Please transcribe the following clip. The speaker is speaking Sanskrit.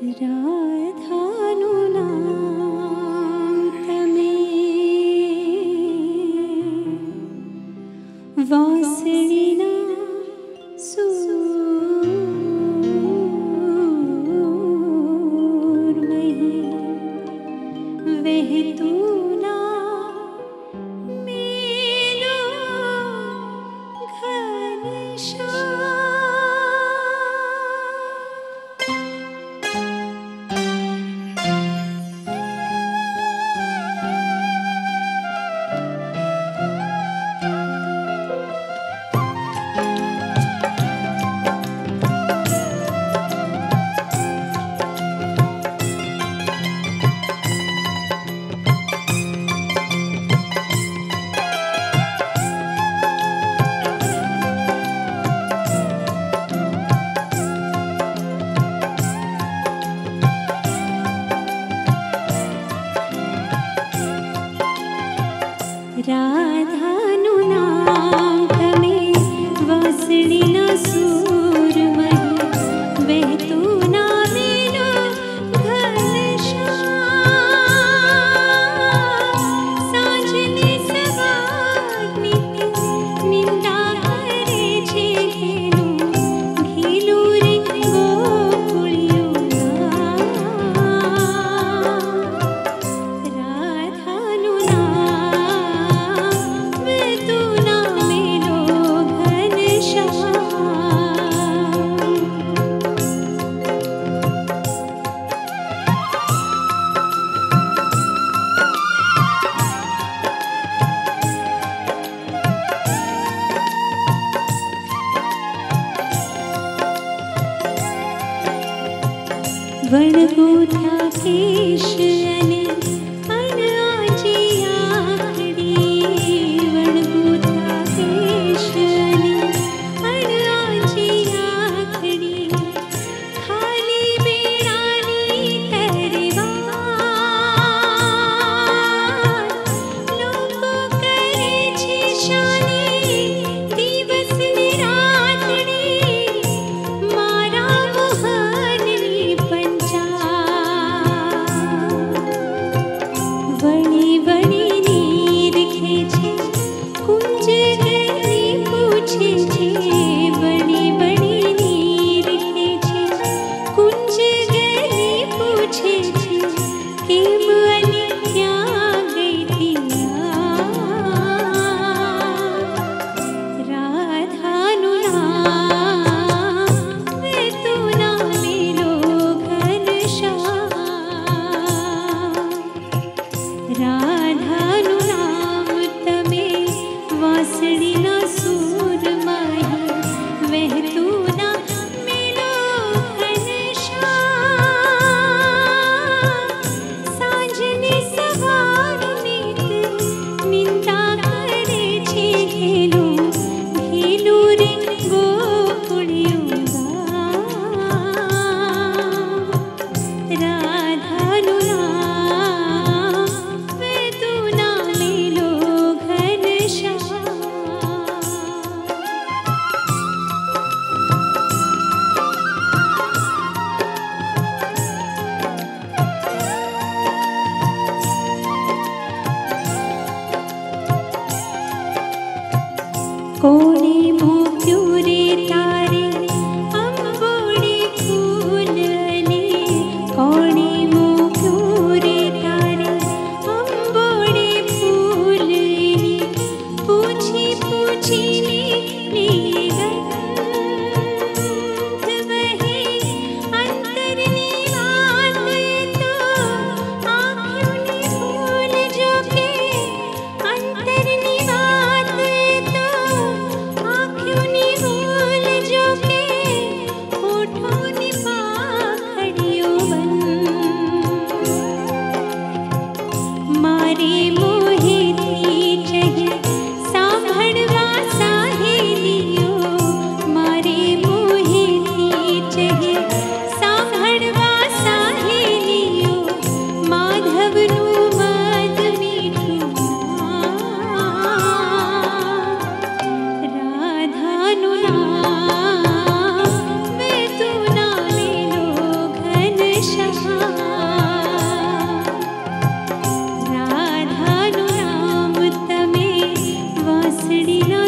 राधाु नामसे वणगोठा Buddha, Krishna, வணி வணி Cool. ीना